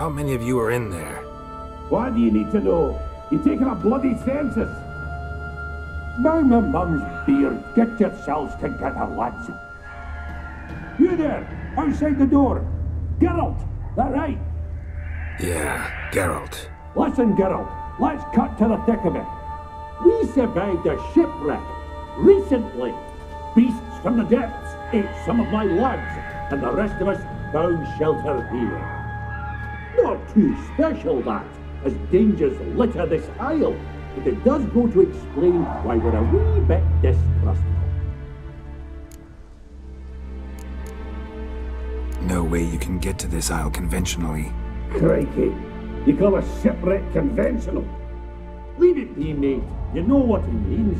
How many of you are in there? Why do you need to know? You're taking a bloody census? Now my mum's beard, get yourselves together, lads. You there, outside the door. Geralt, that right? Yeah, Geralt. Listen, Geralt, let's cut to the thick of it. We survived a shipwreck recently. Beasts from the depths ate some of my lads, and the rest of us found shelter here. Not too special, that, as dangers litter this isle, but it does go to explain why we're a wee bit distrustful. No way you can get to this isle conventionally. Crikey, you call a shipwreck conventional? Leave it be, mate. You know what it means.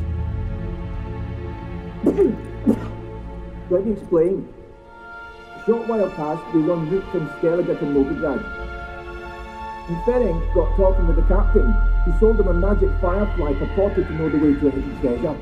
Let me explain. A short while past, we were en route from Skellige to Novigrad. And Ferenc got talking with the captain. He sold him a magic firefly purported to know the way to a hidden treasure.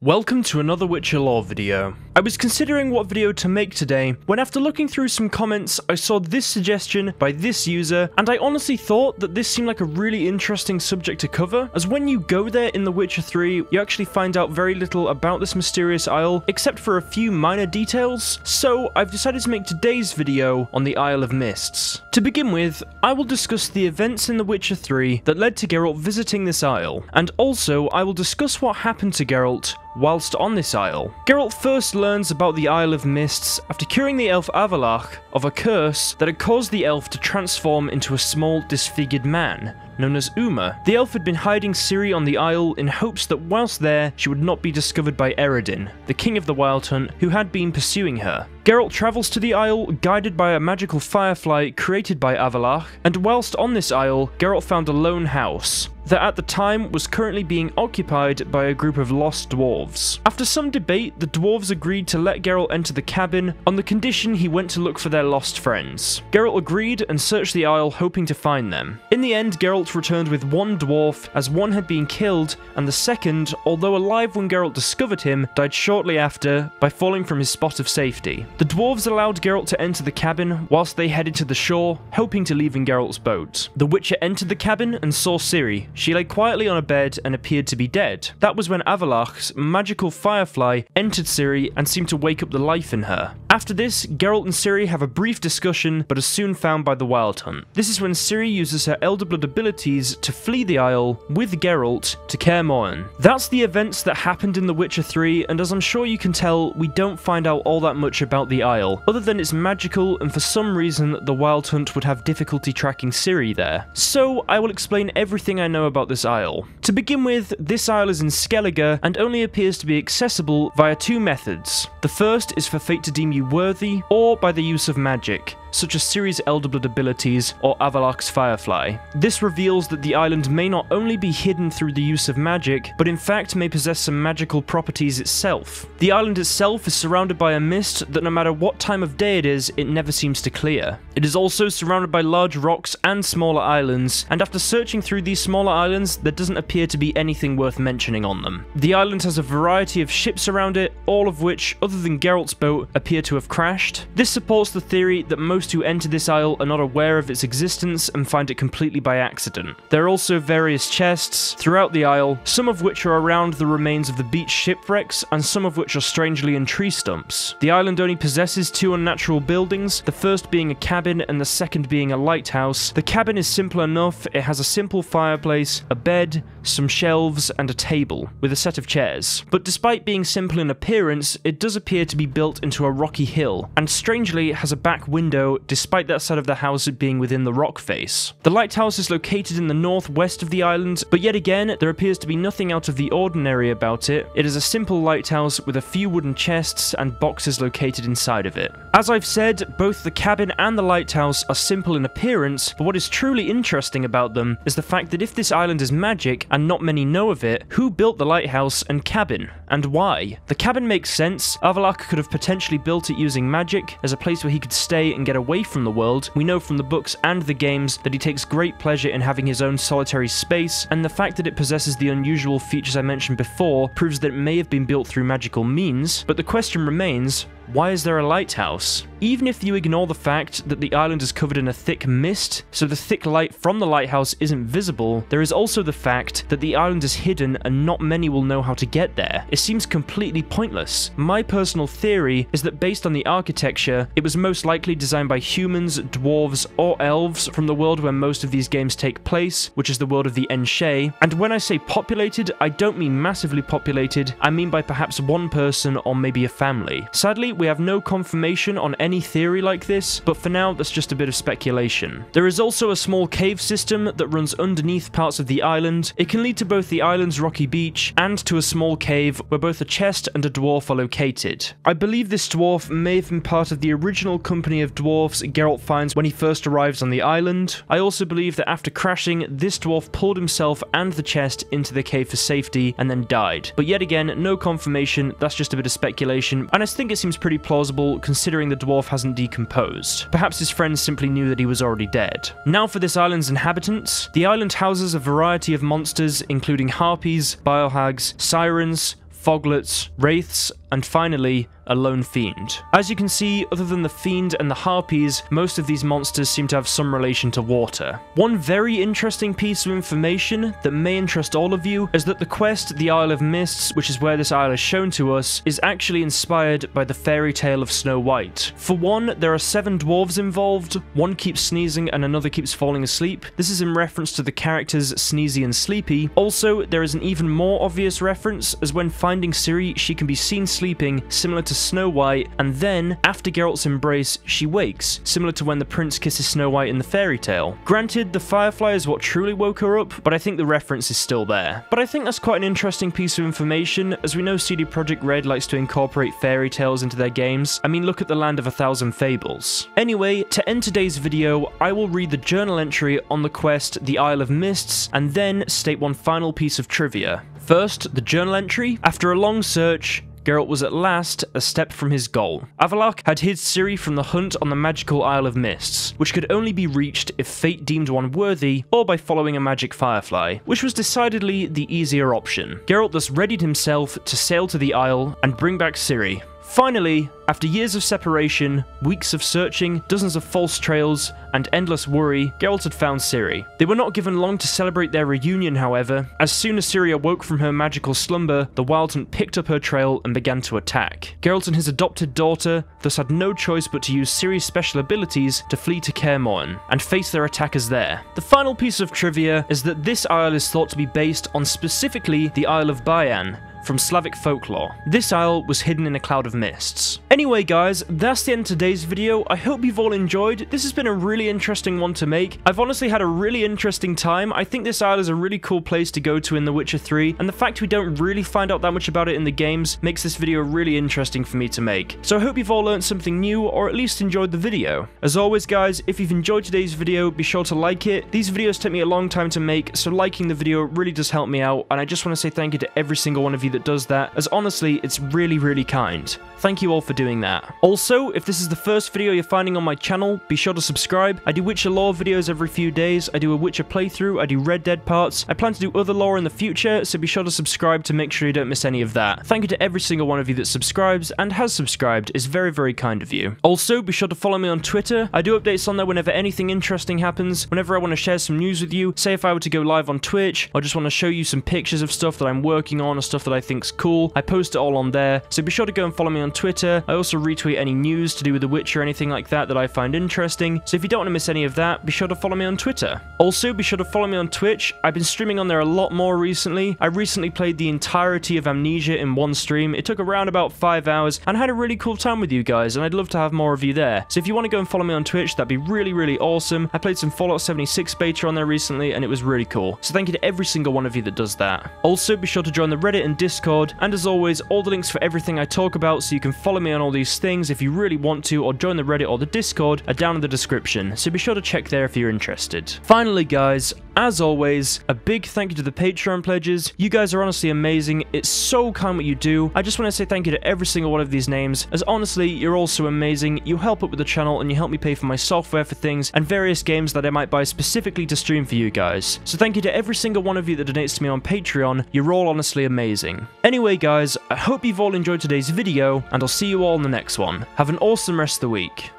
Welcome to another Witcher lore video. I was considering what video to make today, when after looking through some comments, I saw this suggestion by this user, and I honestly thought that this seemed like a really interesting subject to cover, as when you go there in The Witcher 3, you actually find out very little about this mysterious isle, except for a few minor details, so I've decided to make today's video on the Isle of Mists. To begin with, I will discuss the events in The Witcher 3 that led to Geralt visiting this isle, and also I will discuss what happened to Geralt whilst on this isle. Geralt first learns about the Isle of Mists after curing the elf Avallac'h of a curse that had caused the elf to transform into a small disfigured man, known as Uma. The elf had been hiding Ciri on the isle in hopes that whilst there, she would not be discovered by Eredin, the king of the Wild Hunt, who had been pursuing her. Geralt travels to the isle, guided by a magical firefly created by Avallac'h, and whilst on this isle, Geralt found a lone house, that at the time was currently being occupied by a group of lost dwarves. After some debate, the dwarves agreed to let Geralt enter the cabin on the condition he went to look for their lost friends. Geralt agreed and searched the isle hoping to find them. In the end, Geralt returned with one dwarf as one had been killed and the second, although alive when Geralt discovered him, died shortly after by falling from his spot of safety. The dwarves allowed Geralt to enter the cabin whilst they headed to the shore, hoping to leave in Geralt's boat. The Witcher entered the cabin and saw Ciri, she lay quietly on a bed and appeared to be dead. That was when Avallac'h's magical firefly entered Ciri and seemed to wake up the life in her. After this, Geralt and Ciri have a brief discussion, but are soon found by the Wild Hunt. This is when Ciri uses her Elder Blood abilities to flee the Isle with Geralt to Kaer Morhen. That's the events that happened in The Witcher 3, and as I'm sure you can tell, we don't find out all that much about the Isle, other than it's magical and for some reason the Wild Hunt would have difficulty tracking Ciri there. So I will explain everything I know about this isle. To begin with, this isle is in Skellige and only appears to be accessible via two methods. The first is for fate to deem you worthy, or by the use of magic such as Ciri's Elder Blood abilities or Avallac'h's Firefly. This reveals that the island may not only be hidden through the use of magic, but in fact may possess some magical properties itself. The island itself is surrounded by a mist that no matter what time of day it is, it never seems to clear. It is also surrounded by large rocks and smaller islands, and after searching through these smaller islands, there doesn't appear to be anything worth mentioning on them. The island has a variety of ships around it, all of which, other than Geralt's boat, appear to have crashed. This supports the theory that most who enter this isle are not aware of its existence and find it completely by accident. There are also various chests throughout the isle, some of which are around the remains of the beach shipwrecks, and some of which are strangely in tree stumps. The island only possesses two unnatural buildings, the first being a cabin and the second being a lighthouse. The cabin is simple enough, it has a simple fireplace, a bed, some shelves, and a table, with a set of chairs. But despite being simple in appearance, it does appear to be built into a rocky hill, and strangely has a back window despite that side of the house being within the rock face. The lighthouse is located in the northwest of the island, but yet again, there appears to be nothing out of the ordinary about it. It is a simple lighthouse with a few wooden chests and boxes located inside of it. As I've said, both the cabin and the lighthouse are simple in appearance, but what is truly interesting about them is the fact that if this island is magic, and not many know of it, who built the lighthouse and cabin, and why? The cabin makes sense, Avallac'h could have potentially built it using magic, as a place where he could stay and get away from the world. We know from the books and the games that he takes great pleasure in having his own solitary space, and the fact that it possesses the unusual features I mentioned before proves that it may have been built through magical means, but the question remains, why is there a lighthouse? Even if you ignore the fact that the island is covered in a thick mist, so the thick light from the lighthouse isn't visible, there is also the fact that the island is hidden and not many will know how to get there. It seems completely pointless. My personal theory is that based on the architecture, it was most likely designed by humans, dwarves, or elves from the world where most of these games take place, which is the world of the Enshe. And when I say populated, I don't mean massively populated, I mean by perhaps one person or maybe a family. Sadly, we have no confirmation on any theory like this, but for now that's just a bit of speculation. There is also a small cave system that runs underneath parts of the island. It can lead to both the island's rocky beach and to a small cave where both a chest and a dwarf are located. I believe this dwarf may have been part of the original company of dwarfs Geralt finds when he first arrives on the island. I also believe that after crashing, this dwarf pulled himself and the chest into the cave for safety and then died. But yet again, no confirmation, that's just a bit of speculation, and I think it seems pretty plausible considering the dwarf hasn't decomposed. Perhaps his friends simply knew that he was already dead. Now for this island's inhabitants. The island houses a variety of monsters including harpies, biohags, sirens, foglets, wraiths, and finally, a lone fiend. As you can see, other than the fiend and the harpies, most of these monsters seem to have some relation to water. One very interesting piece of information that may interest all of you is that the quest, the Isle of Mists, which is where this isle is shown to us, is actually inspired by the fairy tale of Snow White. For one, there are seven dwarves involved, one keeps sneezing and another keeps falling asleep. This is in reference to the characters Sneezy and Sleepy. Also, there is an even more obvious reference, as when finding Ciri, she can be seen sleeping, similar to Snow White, and then, after Geralt's embrace, she wakes, similar to when the prince kisses Snow White in the fairy tale. Granted, the firefly is what truly woke her up, but I think the reference is still there. But I think that's quite an interesting piece of information, as we know CD Projekt Red likes to incorporate fairy tales into their games. I mean, look at the Land of a Thousand Fables. Anyway, to end today's video, I will read the journal entry on the quest The Isle of Mists, and then state one final piece of trivia. First, the journal entry. After a long search, Geralt was at last a step from his goal. Avallac'h had hid Ciri from the hunt on the magical Isle of Mists, which could only be reached if fate deemed one worthy or by following a magic firefly, which was decidedly the easier option. Geralt thus readied himself to sail to the Isle and bring back Ciri, Finally, after years of separation, weeks of searching, dozens of false trails, and endless worry, Geralt had found Ciri. They were not given long to celebrate their reunion, however. As soon as Ciri awoke from her magical slumber, the Wild Hunt picked up her trail and began to attack. Geralt and his adopted daughter thus had no choice but to use Ciri's special abilities to flee to Kaer Morhen and face their attackers there. The final piece of trivia is that this isle is thought to be based on specifically the Isle of Buyan, from Slavic folklore. This isle was hidden in a cloud of mists. Anyway guys, that's the end of today's video. I hope you've all enjoyed. This has been a really interesting one to make. I've honestly had a really interesting time. I think this isle is a really cool place to go to in The Witcher 3, and the fact we don't really find out that much about it in the games makes this video really interesting for me to make. So I hope you've all learned something new, or at least enjoyed the video. As always guys, if you've enjoyed today's video, be sure to like it. These videos take me a long time to make, so liking the video really does help me out, and I just want to say thank you to every single one of you that does that, as honestly, it's really, really kind. Thank you all for doing that. Also, if this is the first video you're finding on my channel, be sure to subscribe. I do Witcher lore videos every few days, I do a Witcher playthrough, I do Red Dead parts, I plan to do other lore in the future, so be sure to subscribe to make sure you don't miss any of that. Thank you to every single one of you that subscribes and has subscribed, is very, very kind of you. Also, be sure to follow me on Twitter. I do updates on there whenever anything interesting happens, whenever I want to share some news with you, say if I were to go live on Twitch, or just want to show you some pictures of stuff that I'm working on or stuff that I think's cool. I post it all on there, so be sure to go and follow me on Twitter. I also retweet any news to do with The Witcher or anything like that that I find interesting, so if you don't want to miss any of that, be sure to follow me on Twitter. Also, be sure to follow me on Twitch. I've been streaming on there a lot more recently. I recently played the entirety of Amnesia in one stream. It took around about five hours, and I had a really cool time with you guys, and I'd love to have more of you there. So if you want to go and follow me on Twitch, that'd be really, really awesome. I played some Fallout 76 beta on there recently, and it was really cool. So thank you to every single one of you that does that. Also, be sure to join the Reddit and Discord, and as always, all the links for everything I talk about, so you can follow me on all these things if you really want to, or join the Reddit or the Discord, are down in the description, so be sure to check there if you're interested. Finally, guys, as always, a big thank you to the Patreon pledges. You guys are honestly amazing. It's so kind what you do. I just want to say thank you to every single one of these names, as honestly, you're all so amazing. You help up with the channel and you help me pay for my software for things and various games that I might buy specifically to stream for you guys. So thank you to every single one of you that donates to me on Patreon. You're all honestly amazing. Anyway, guys, I hope you've all enjoyed today's video, and I'll see you all in the next one. Have an awesome rest of the week.